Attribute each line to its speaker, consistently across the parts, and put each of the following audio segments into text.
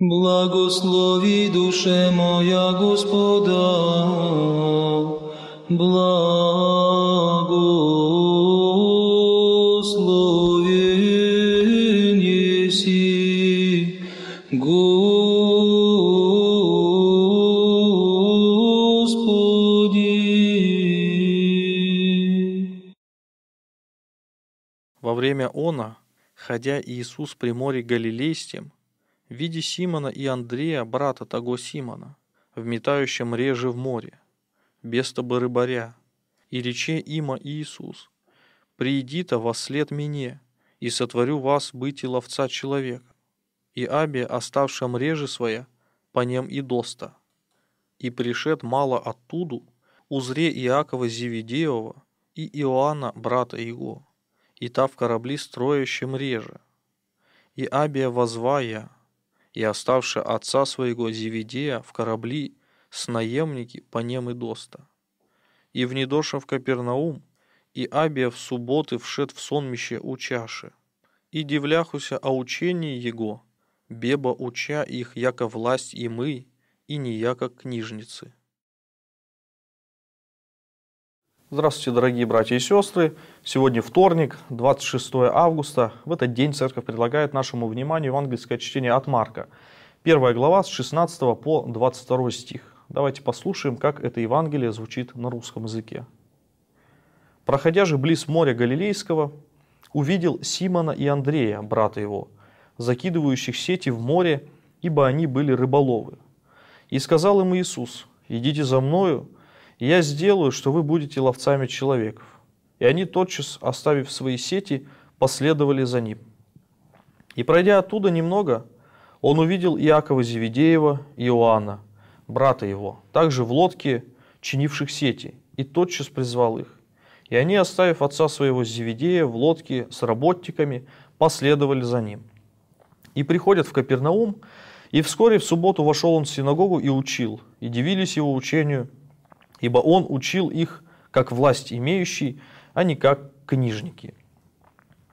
Speaker 1: Благослови душе моя Господа, благословен еси, Господи.
Speaker 2: Во время она, ходя Иисус при море Галилейском, видя Симона и Андрея, брата того Симона, в метающем реже в море, без тобы рыбаря, и рече има Иисус, «Приидите во след мне, и сотворю вас быть и ловца человека». И Абе, оставшим реже своя, по нем и доста. И пришед мало оттуду, узре Иакова Зеведеева и Иоанна, брата его, и та в корабли строящем реже. И Абия возвая, и оставши отца своего Зеведея в корабли с наемники по нем и доста. И внедоша в Капернаум, и Абия в субботы вшед в сонмище у чаши. И дивляхуся о учении его, беба уча их, яко власть и мы, и не яко книжницы. Здравствуйте, дорогие братья и сестры. Сегодня вторник, 26 августа. В этот день церковь предлагает нашему вниманию евангельское чтение от Марка. Первая глава с 16 по 22 стих. Давайте послушаем, как это Евангелие звучит на русском языке. «Проходя же близ моря Галилейского, увидел Симона и Андрея, брата его, закидывающих сети в море, ибо они были рыболовы. И сказал им Иисус, «Идите за мною, и я сделаю, что вы будете ловцами человеков». И они, тотчас оставив свои сети, последовали за ним. И пройдя оттуда немного, он увидел Иакова Зеведеева и Иоанна, брата его, также в лодке, чинивших сети, и тотчас призвал их. И они, оставив отца своего Зеведея в лодке с работниками, последовали за ним. И приходят в Капернаум, и вскоре в субботу вошел он в синагогу и учил, и дивились его учению, ибо он учил их как власть имеющий, а не как книжники.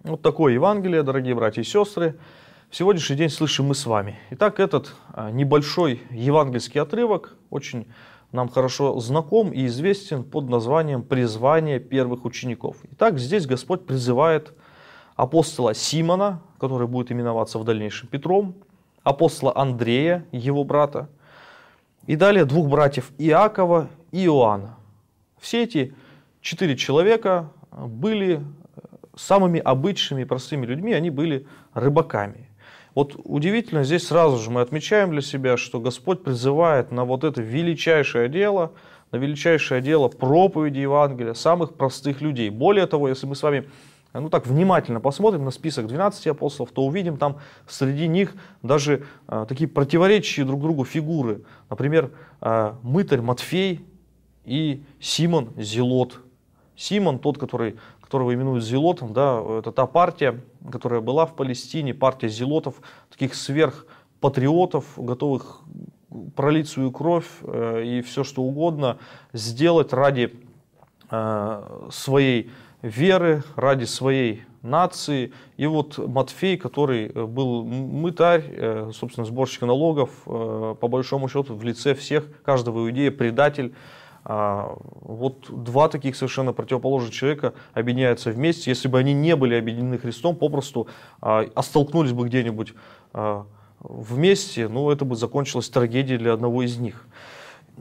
Speaker 2: Вот такое Евангелие, дорогие братья и сестры, в сегодняшний день слышим мы с вами. Итак, этот а, небольшой евангельский отрывок очень нам хорошо знаком и известен под названием «Призвание первых учеников». Итак, здесь Господь призывает апостола Симона, который будет именоваться в дальнейшем Петром, апостола Андрея, его брата, и далее двух братьев Иакова и Иоанна. Все эти четыре человека были самыми обычными простыми людьми, они были рыбаками. Вот удивительно, здесь сразу же мы отмечаем для себя, что Господь призывает на вот это величайшее дело, на величайшее дело проповеди Евангелия самых простых людей. Более того, если мы с вами ну так внимательно посмотрим на список 12 апостолов, то увидим там среди них даже э, такие противоречащие друг другу фигуры. Например, э, мытарь Матфей и Симон Зелот. Симон, тот, который которого именуют зелотом, да, это та партия, которая была в Палестине, партия зелотов, таких сверхпатриотов, готовых пролить свою кровь э, и все что угодно сделать ради э, своей веры, ради своей нации. И вот Матфей, который был мытарь, э, собственно, сборщик налогов, по большому счету, в лице всех, каждого иудея, предатель, а, вот два таких совершенно противоположных человека объединяются вместе. Если бы они не были объединены Христом, попросту а, остолкнулись бы где-нибудь а, вместе, ну, это бы закончилось трагедией для одного из них.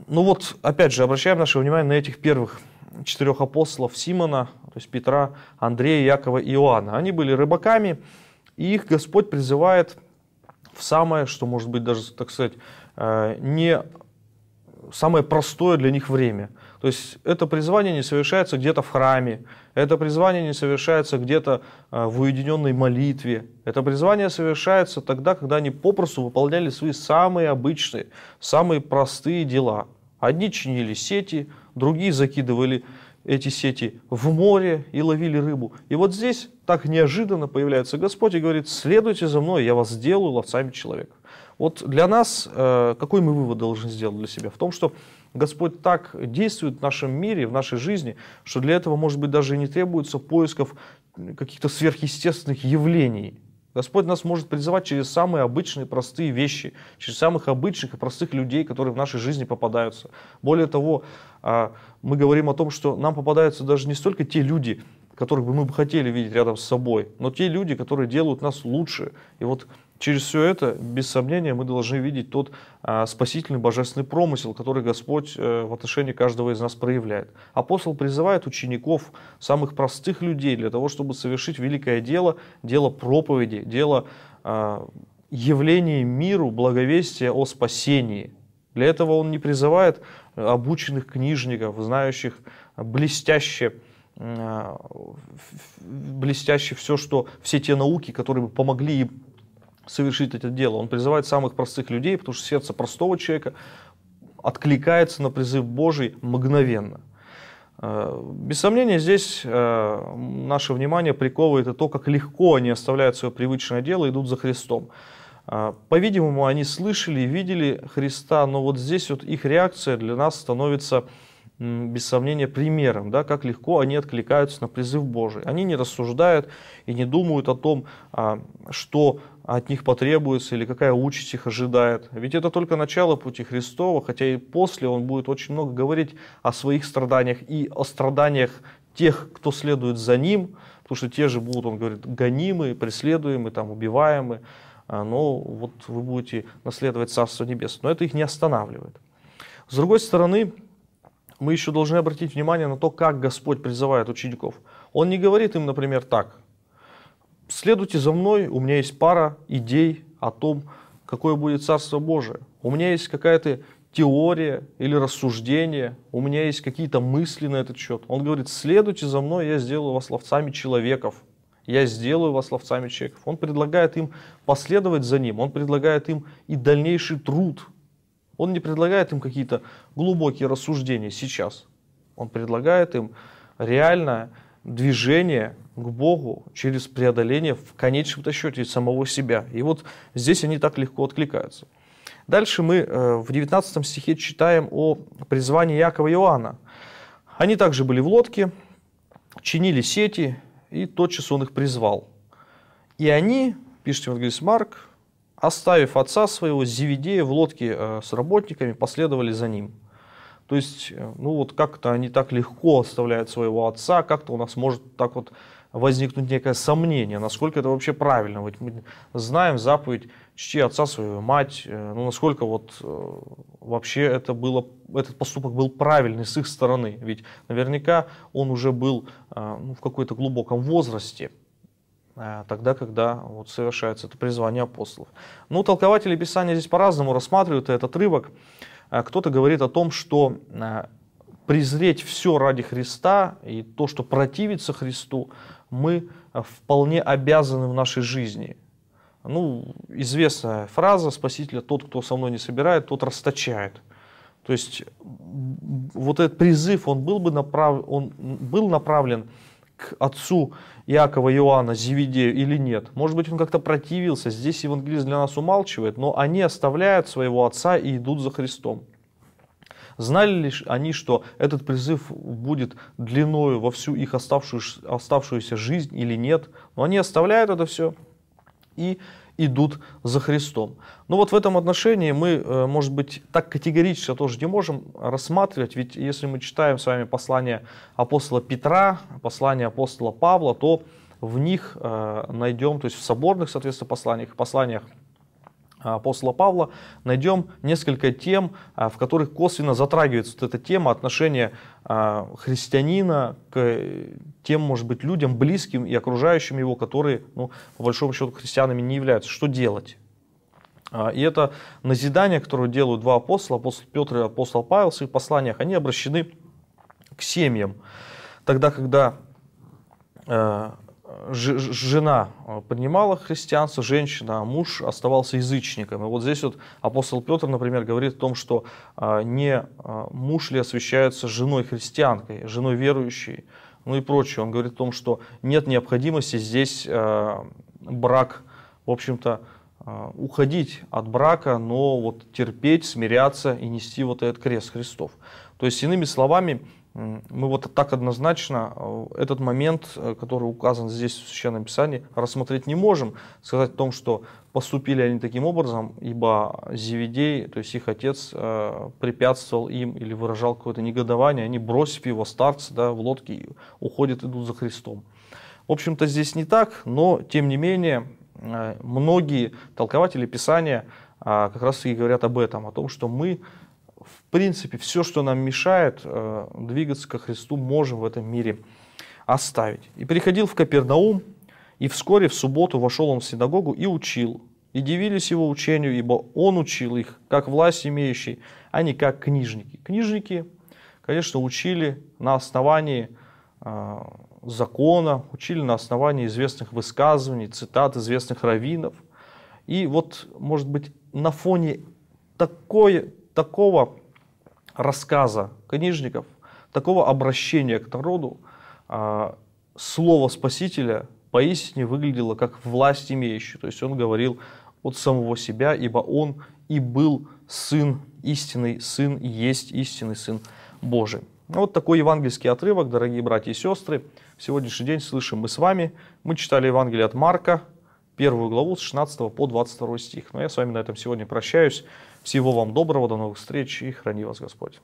Speaker 2: Ну вот, опять же, обращаем наше внимание на этих первых четырех апостолов Симона, то есть Петра, Андрея, Якова и Иоанна. Они были рыбаками, и их Господь призывает в самое, что может быть даже, так сказать, э, не самое простое для них время. То есть это призвание не совершается где-то в храме, это призвание не совершается где-то а, в уединенной молитве. Это призвание совершается тогда, когда они попросту выполняли свои самые обычные, самые простые дела. Одни чинили сети, другие закидывали эти сети в море и ловили рыбу. И вот здесь так неожиданно появляется Господь и говорит, следуйте за мной, я вас сделаю ловцами человека. Вот для нас, э, какой мы вывод должны сделать для себя? В том, что Господь так действует в нашем мире, в нашей жизни, что для этого, может быть, даже и не требуется поисков каких-то сверхъестественных явлений. Господь нас может призывать через самые обычные, простые вещи, через самых обычных и простых людей, которые в нашей жизни попадаются. Более того, а, мы говорим о том, что нам попадаются даже не столько те люди, которых бы мы бы хотели видеть рядом с собой, но те люди, которые делают нас лучше. И вот через все это, без сомнения, мы должны видеть тот а, спасительный божественный промысел, который Господь а, в отношении каждого из нас проявляет. Апостол призывает учеников, самых простых людей, для того, чтобы совершить великое дело, дело проповеди, дело а, явления миру благовестия о спасении. Для этого он не призывает обученных книжников, знающих блестяще а, блестяще все, что все те науки, которые бы помогли им совершить это дело. Он призывает самых простых людей, потому что сердце простого человека откликается на призыв Божий мгновенно. А, без сомнения, здесь а, наше внимание приковывает то, как легко они оставляют свое привычное дело и идут за Христом. По-видимому, они слышали и видели Христа, но вот здесь вот их реакция для нас становится без сомнения, примером, да, как легко они откликаются на призыв Божий. Они не рассуждают и не думают о том, а, что от них потребуется или какая участь их ожидает. Ведь это только начало пути Христова, хотя и после он будет очень много говорить о своих страданиях и о страданиях тех, кто следует за ним, потому что те же будут, он говорит, гонимы, преследуемы, там, убиваемы, а, но вот вы будете наследовать Царство Небесное. Но это их не останавливает. С другой стороны, мы еще должны обратить внимание на то, как Господь призывает учеников. Он не говорит им, например, так. Следуйте за мной, у меня есть пара идей о том, какое будет Царство Божие. У меня есть какая-то теория или рассуждение, у меня есть какие-то мысли на этот счет. Он говорит, следуйте за мной, я сделаю вас ловцами человеков. Я сделаю вас ловцами человеков. Он предлагает им последовать за ним, он предлагает им и дальнейший труд, он не предлагает им какие-то глубокие рассуждения сейчас. Он предлагает им реальное движение к Богу через преодоление в конечном-то счете самого себя. И вот здесь они так легко откликаются. Дальше мы э, в 19 стихе читаем о призвании Якова и Иоанна. Они также были в лодке, чинили сети, и тотчас он их призвал. И они, пишет Евангелист Марк, оставив отца своего, Зеведея в лодке э, с работниками, последовали за ним. То есть, э, ну вот как-то они так легко оставляют своего отца, как-то у нас может так вот возникнуть некое сомнение, насколько это вообще правильно. Ведь мы знаем заповедь «чти отца свою мать», э, ну насколько вот вообще это было, этот поступок был правильный с их стороны. Ведь наверняка он уже был ну, в какой-то глубоком возрасте, Э, тогда, когда вот совершается это призвание апостолов. Ну, толкователи Писания здесь по-разному рассматривают этот рывок. Э, кто-то говорит о том, что э, презреть все ради Христа и то, что противится Христу, мы вполне обязаны в нашей жизни. Ну, известная фраза Спасителя, тот, кто со мной не собирает, тот расточает. То есть вот этот призыв, он был, бы направ... он был направлен к отцу Иакова Иоанна Зеведею или нет. Может быть, он как-то противился. Здесь евангелист для нас умалчивает, но они оставляют своего отца и идут за Христом. Знали ли они, что этот призыв будет длиною во всю их оставшуюся жизнь или нет? Но они оставляют это все и идут за Христом. Но вот в этом отношении мы, э, может быть, так категорически тоже не можем рассматривать, ведь если мы читаем с вами послание апостола Петра, послание апостола Павла, то в них э, найдем, то есть в соборных, соответственно, посланиях, посланиях апостола Павла, найдем несколько тем, а, в которых косвенно затрагивается вот эта тема отношения а, христианина к тем, может быть, людям близким и окружающим его, которые, ну, по большому счету, христианами не являются. Что делать? А, и это назидание, которое делают два апостола, апостол Петр и апостол Павел в своих посланиях, они обращены к семьям. Тогда, когда жена э, поднимала христианство, женщина, а муж оставался язычником. И вот здесь вот апостол Петр, например, говорит о том, что а, не а, муж ли освящается женой христианкой, женой верующей, ну и прочее. Он говорит о том, что нет необходимости здесь брак, в общем-то, уходить от брака, но вот терпеть, смиряться и нести вот этот крест Христов. То есть, иными словами, мы вот так однозначно э, этот момент, э, который указан здесь в Священном Писании, рассмотреть не можем. Сказать о том, что поступили они таким образом, ибо Зеведей, то есть их отец, э, препятствовал им или выражал какое-то негодование, они, бросив его старца да, в лодке, уходят, идут за Христом. В общем-то, здесь не так, но, тем не менее, многие толкователи Писания как раз и говорят об этом, о том, что мы принципе, все, что нам мешает э, двигаться ко Христу, можем в этом мире оставить. И приходил в Капернаум, и вскоре в субботу вошел он в синагогу и учил. И дивились его учению, ибо он учил их, как власть имеющий, а не как книжники. Книжники, конечно, учили на основании э, закона, учили на основании известных высказываний, цитат известных раввинов. И вот, может быть, на фоне такой, такого рассказа книжников, такого обращения к народу, а, слово Спасителя поистине выглядело как власть имеющий. То есть он говорил от самого себя, ибо он и был сын истинный, сын и есть истинный сын Божий. Вот такой евангельский отрывок, дорогие братья и сестры. В сегодняшний день слышим мы с вами. Мы читали Евангелие от Марка, первую главу с 16 по 22 стих. Но я с вами на этом сегодня прощаюсь. Всего вам доброго, до новых встреч и храни вас Господь.